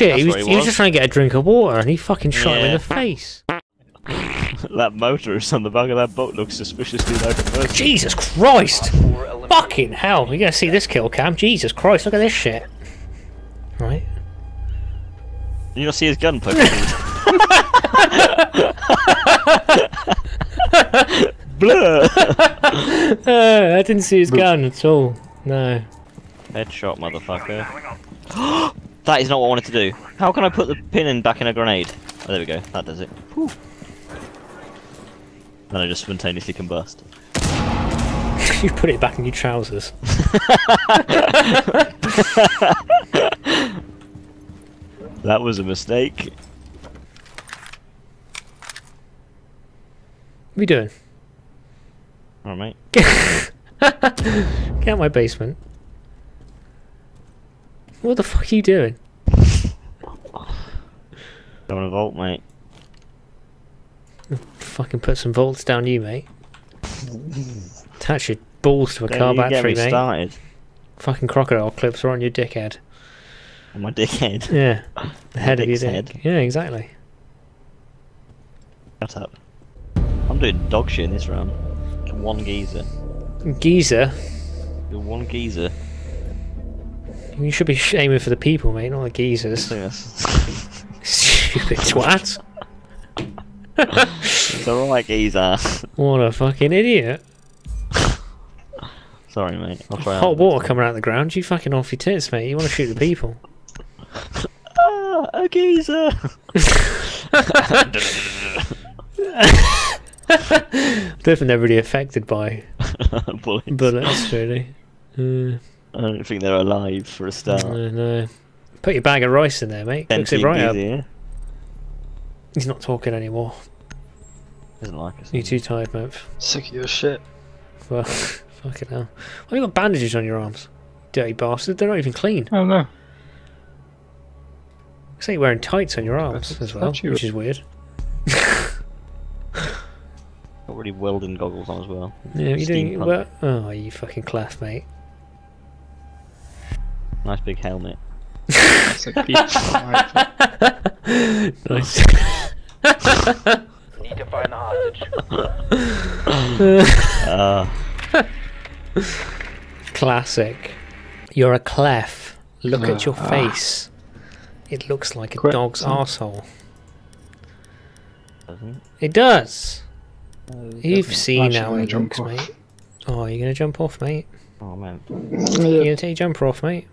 shit, he was, where he he was was. just trying to get a drink of water and he fucking shot him in the face. that motorist on the back of that boat looks suspiciously like a person. Jesus Christ! Fucking hell, you're gonna see this kill cam. Jesus Christ, look at this shit. Right. You not see his gun poking? Blur. Uh, I didn't see his gun at all. No. Headshot, motherfucker. that is not what I wanted to do. How can I put the pin in back in a grenade? Oh, there we go. That does it. Whew. Then I just spontaneously combust. you put it back in your trousers. That was a mistake. What are you doing? Alright, mate. Get out my basement. What the fuck are you doing? I'm Going to vault, mate. Fucking put some volts down you, mate. Attach your balls to a Don't car you get battery, mate. started Fucking crocodile clips are on your dickhead. on my dickhead. Yeah. The head of your dick. head. Yeah, exactly. Shut up. I'm doing dog shit in this round. One geezer. Geezer. You're one geezer. You should be aiming for the people, mate, not the geezers. Yes. Stupid twat. it's alright, geezer. What a fucking idiot. Sorry, mate. Hot water coming out of the ground, you fucking off your tits, mate. You want to shoot the people. Ah, a geezer. I don't think they're really affected by Bullets. bullets, really. Uh, I don't think they're alive for a start. no, no. Put your bag of rice in there, mate. Cooks it Sentient right up. yeah? He's not talking anymore. Doesn't like us. You too tired, mate. Sick of your shit. Well, fucking hell. Why you got bandages on your arms? Dirty bastard. They're not even clean. Oh no. Looks like you're wearing tights on your arms That's as well, statue. which is weird. Got really welding goggles on as well. Yeah, you doing Steampunk. well? Oh, you fucking clef, mate. Nice big helmet. It's like pizza. Nice. Need to find the hostage. Ah, Classic. You're a clef. Look at your Ah. face. It looks like a Quit. dog's Some- arsehole. doesn't It does. You've seen Actually, how it jump looks, off. mate. Oh, you're gonna jump off, mate. Oh man. You're gonna take your jumper off, mate.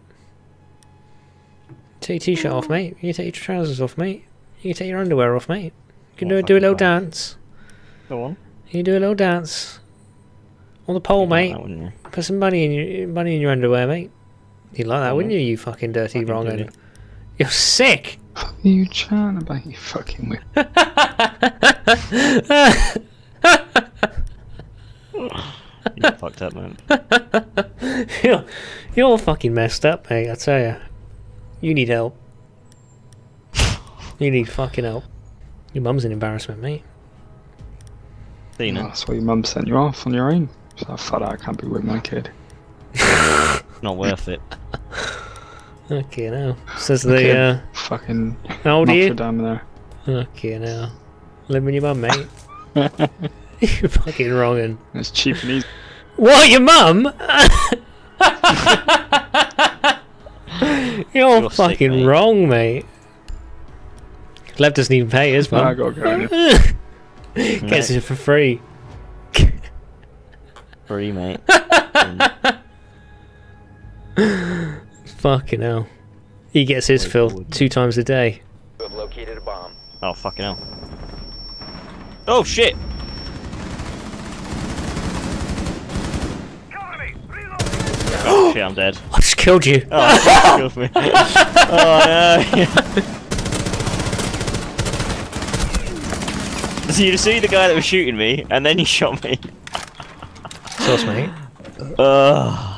Take your t-shirt off, mate. You can take your trousers off, mate. You can take your underwear off, mate. You can Oh, do, do a little hell. dance. Go on. You can do a little dance on the pole, mate. that, you? Put some money in your money in your underwear, mate. You'd like that, wouldn't you? You fucking dirty Fucking wrong do You're sick. What are you chatting about, you fucking weird? You fucked up, man. you're, you're all fucking messed up, mate. I tell you. You need help. You need fucking help. Your mum's an embarrassment, mate. Seen Oh, that's why your mum sent you off on your own. So I thought I can't be with my kid. Not worth it. Okay, now says the Okay. uh, Fucking how old are Notre you? Dame there. Okay, now live with your mum, mate. You're fucking wronging. It's cheap and easy. What, your mum? You're, You're sick, fucking mate. wrong, mate. Lev doesn't even pay his I mum. gotta go. Gets it for free. Free, mate. Fucking hell. He gets his Very fill forward, two times a day. You have located a bomb. oh, fucking hell. Oh, shit! Oh, shit, I'm dead. I just killed you. Oh, killed me. oh, no. So you see the guy that was shooting me, and then you shot me. Sauce, mate. Ugh.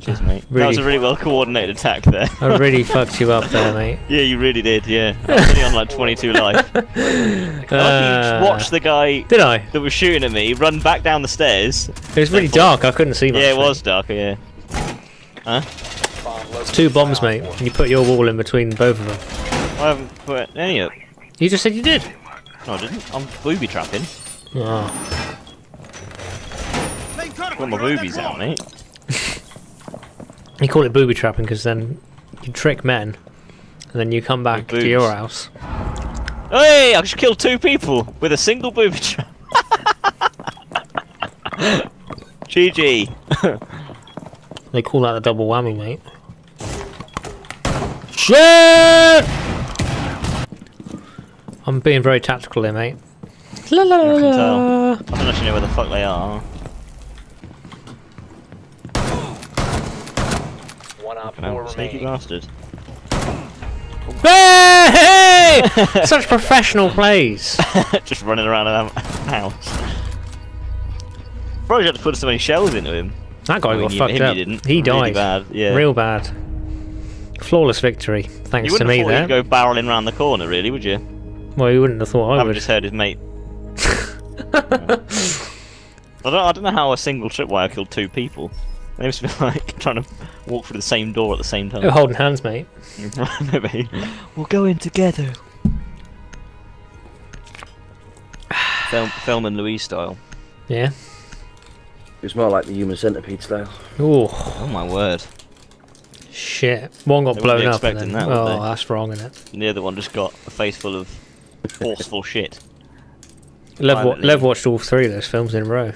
Cheers, mate. That was a really well coordinated attack there. I really fucked you up there, mate. Yeah, you really did. Yeah, I was only on like 22 life. Uh, watched the guy Did I? that was shooting at me run back down the stairs. It was really dark. I couldn't see much. Yeah, it was darker. Yeah. Huh? Located Two bombs, mate. And you put your wall in between both of them. I haven't put any up. You just said you did. No, I didn't. I'm booby trapping. Oh. Got my boobies out, mate. You call it booby trapping because then you trick men, and then you come back to your house. Hey, I just killed two people with a single booby trap. GG. They call that a double whammy, mate. Shit! I'm being very tactical here, mate. La la la I can la. tell. I don't actually know where the fuck they are. One Op 4 No, sneaky remaining. bastard. Hey! Such professional plays. just running around the house. Probably had to put so many shells into him. That guy I mean, got fucked him up. You didn't. He Really died. bad. Yeah. Real bad. Flawless victory, thanks to me have thought there. he'd go barreling round the corner, really, would you? Well, you wouldn't have thought I would. I've just heard his mate. I don't. I don't know how a single tripwire killed two people. They must be like trying to walk through the same door at the same time. We're holding hands, mate. Maybe we'll go in together. Film, Thelma and Louise style. Yeah. It's more like the human centipede style. Oh Oh my word! shit! One got They blown be up, and expecting then that, oh, that's wrong, isn't it? And the other one just got a face full of forceful shit. Lev, wa- Lev watched all three of those films in a row.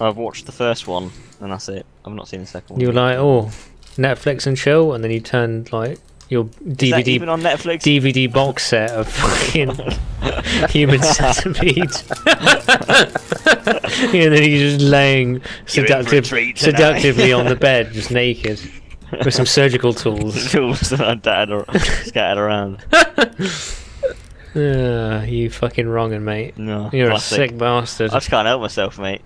I've watched the first one and that's it. I've not seen the second one. You were like, oh, Netflix and chill, and then you turned like your DVD even on Netflix? DVD box set of fucking human centipede. and then he's just laying You're in for a seductive, seductively on the bed, just naked, with some surgical tools. Tools that are scattered around. Ah, you fucking wronging, mate. No, You're a sick bastard. I just can't help myself, mate.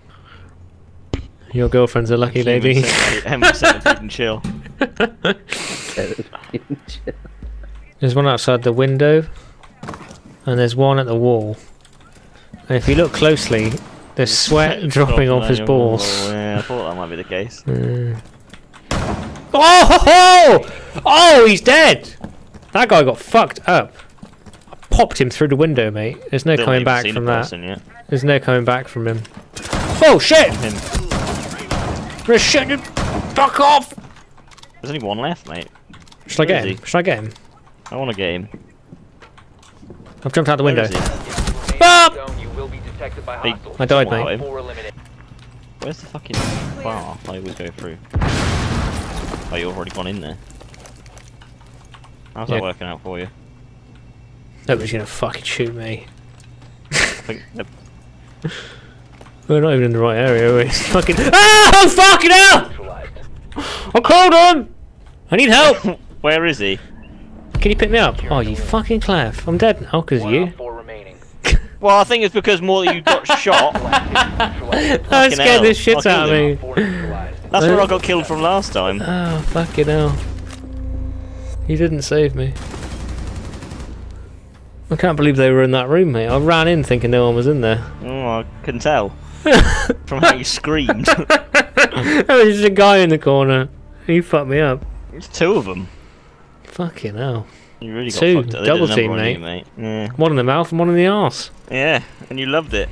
Your girlfriend's a lucky lady. Human centipede and chill. There's one outside the window, and there's one at the wall. And if you look closely, there's sweat dropping off his balls. wall, Yeah, I thought that might be the case. Mm. Oh, ho, ho! oh, he's dead. That guy got fucked up. I popped him through the window, mate. There's no Still coming back from that. yet. There's no coming back from him. Oh shit! Him. There's shit! Fuck off! There's only one left, mate. Should I get him? is Should I get him? I want to get him. I've jumped out the Where window. is he? Remain in Ah! the zone, you will be detected by Hey, hostiles. I died, Wow, mate. him. Four eliminated. Where's the fucking bar I always go through? Oh, you've already gone in there. How's Yeah. that working out for you? Nobody's gonna fucking shoot me. I think the We're not even in the right area, are we? fucking. Ah! Fucking hell! Neutralized. I called him! I need help! Where is he? Can you pick me up? Oh, you fucking clef. I'm dead now because of you. 4 remaining. Well, I think it's because more that you got shot. Neutralized. I scared hell. the shit I'll out of me. him. Four neutralized. That's where I got killed from last time. Oh, fucking hell. You didn't save me. I can't believe they were in that room, mate. I ran in thinking no one was in there. Oh, I can tell from how you screamed. there was just a guy in the corner. He fucked me up. It's two of them. Fucking hell. You really got Two. fucked up. They Double team, on you, mate. Yeah. One in the mouth and one in the arse. yeah, and you loved it.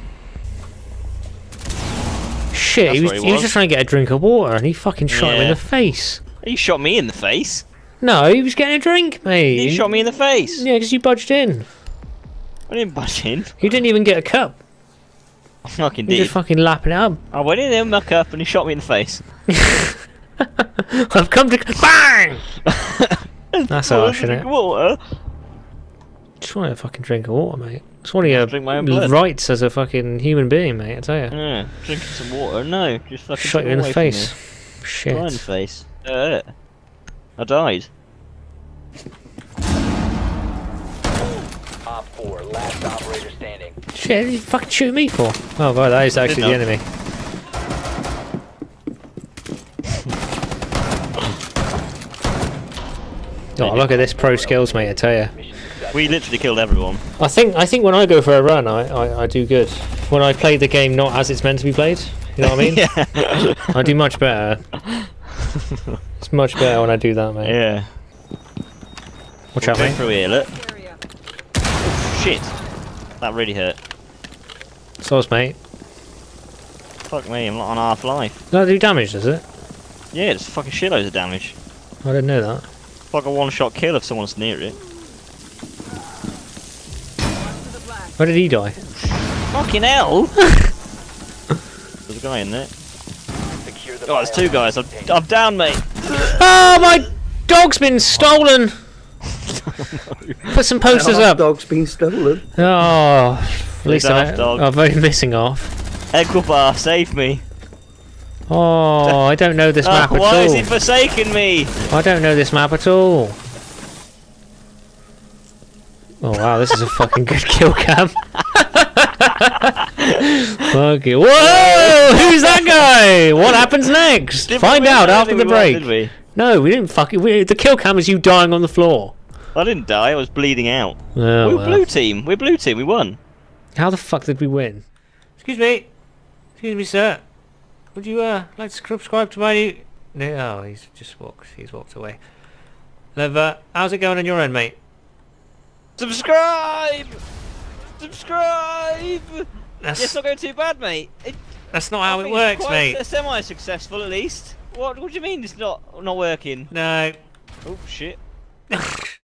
Shit, he was, he he was was. just trying to get a drink of water and he fucking shot him in the face. You shot me in the face. No, he was getting a drink, mate. You shot me in the face. Yeah, because you budged in. I didn't budge in. You didn't even get a cup. I fucking did. just fucking lapping it up. I went in there, muck up, and he shot me in the face. I've come to bang. That's harsh, isn't it? Water. Just want a fucking drink of water, mate. It's one of your Drink my own blood. rights as a fucking human being, mate. I tell you. Yeah, drinking some water. No, just fucking Shot you in the away from me. face. Shit. in the face. Uh, I died. Op 4, last operator standing. Shit, you fucking shoot me for? Oh god, that is actually the enemy. Oh, look at this pro skills, mate. I tell you. We literally killed everyone. I think I think when I go for a run, I, I, I do good. When I play the game not as it's meant to be played, you know what I mean? yeah. I do much better. It's much better when I do that, mate. Yeah. Watch We'll out, go mate. through here, look. Shit. That really hurt. Sauce, mate. Fuck me, I'm not on half life. Does that do damage, does it? Yeah, it's fucking shitloads of damage. I didn't know that. It's like a one shot kill if someone's near it. Where did he die? Fucking hell! There's a guy in there. The Oh, there's two guys. I'm, container. I'm down, mate. Oh, my dog's been stolen! Put some posters up. Dog's been stolen. Oh, at least Big I, half dog. I'm very missing off. Equibar, save me. Oh, I don't know this Ah, map at all. why has he all. forsaken me? I don't know this map at all. Oh wow, this is a fucking good kill cam. Fuck it. Whoa! Who's that guy? What happens next? Didn't Find out after the think won, break. did we? No, we didn't fucking. We, the kill cam is you dying on the floor. I didn't die. I was bleeding out. Oh, we were well. blue team. We're blue team. We won. How the fuck did we win? Excuse me. Excuse me, sir. Would you uh like to subscribe to my new... No, oh, he's just walked. He's walked away. Lev, uh, how's it going on your end, mate? Subscribe. Subscribe. That's It's not going too bad, mate. It, that's not I how it think works, quite mate. Semi-successful, at least. What? What do you mean it's not not working? No. Oh shit.